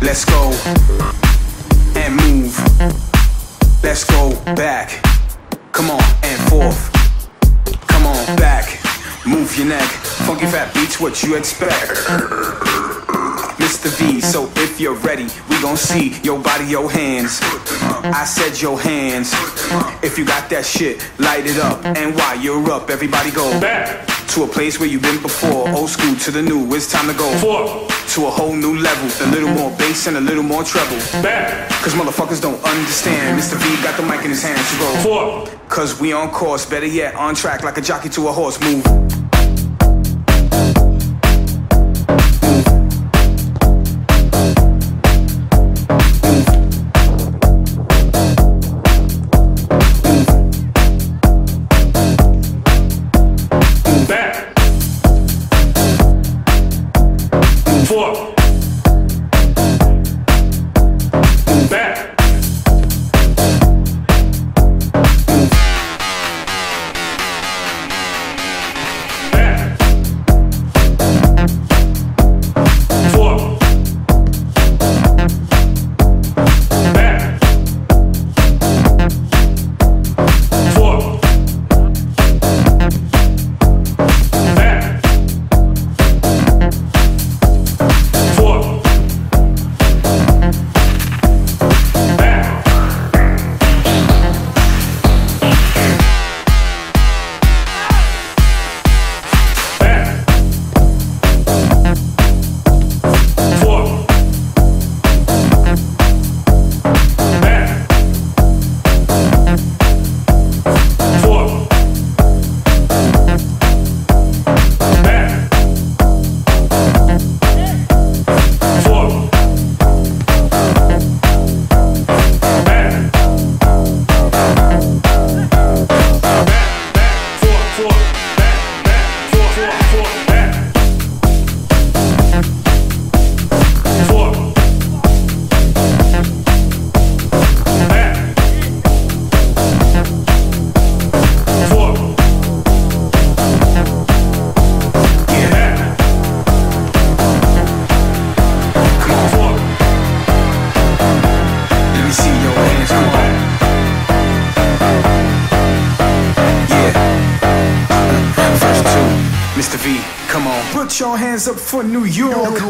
Let's go and move. Let's go back. Your neck. Funky fat beats what you expect. Mr. V, so if you're ready, we gon' see your body, your hands. I said your hands. If you got that shit, light it up. And while you're up, everybody go Back, to a place where you've been before. Old school to the new, it's time to go forth, to a whole new level. A little more bass and a little more treble. back, Cause motherfuckers don't understand. Mr. V got the mic in his hands to go. forth, Cause we on course, better yet, on track like a jockey to a horse. Move. Forth, back, back, forth, Mr. V, come on. Put your hands up for New York.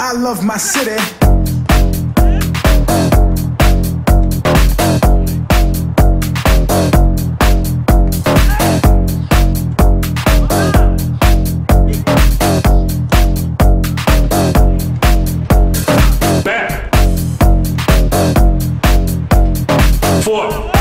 I love my city. Back. Forth.